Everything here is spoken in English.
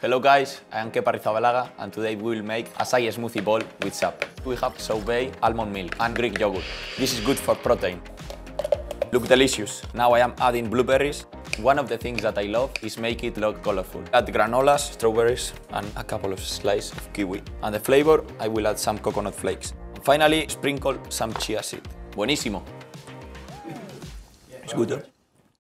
Hello guys, I am Kepa Arrizabalaga and today we will make acai smoothie bowl with Zapp. We have sorbet, almond milk and Greek yogurt. This is good for protein. Look delicious. Now I am adding blueberries. One of the things that I love is make it look colorful. Add granolas, strawberries and a couple of slices of kiwi. And the flavor, I will add some coconut flakes. Finally, sprinkle some chia seed. Buenísimo. It's good. Eh?